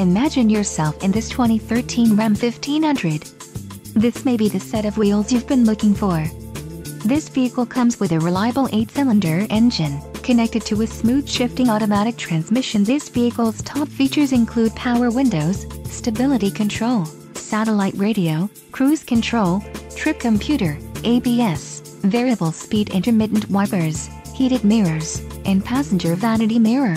Imagine yourself in this 2013 Ram 1500. This may be the set of wheels you've been looking for. This vehicle comes with a reliable 8-cylinder engine, connected to a smooth shifting automatic transmission. This vehicle's top features include power windows, stability control, satellite radio, cruise control, trip computer, ABS, variable speed intermittent wipers, heated mirrors, and passenger vanity mirror.